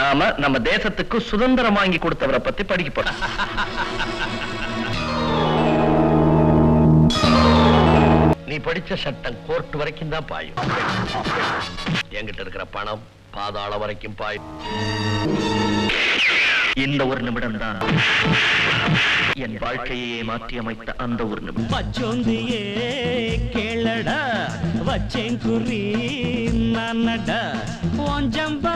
நாம நம்ம தேசத்துக்கு சுதந்திரம் வாங்கி கொடுத்தவரை பத்தி படிக்க போறோம். நீ படிச்ச சட்டம் கோர்ட் வரைக்கும் தான் பாயும். என்கிட்ட இருக்கிற பணம் பாதாள வரைக்கும் பாயும். இந்த ஒரு நிமிடம் தான் என் வாழ்க்கையே மாற்றி அமைத்த அந்த ஒரு நிமிடம். பச்சோந்தியே கேளடா வச்சேன் குறி நன்னடா ஓஞ்சம்பா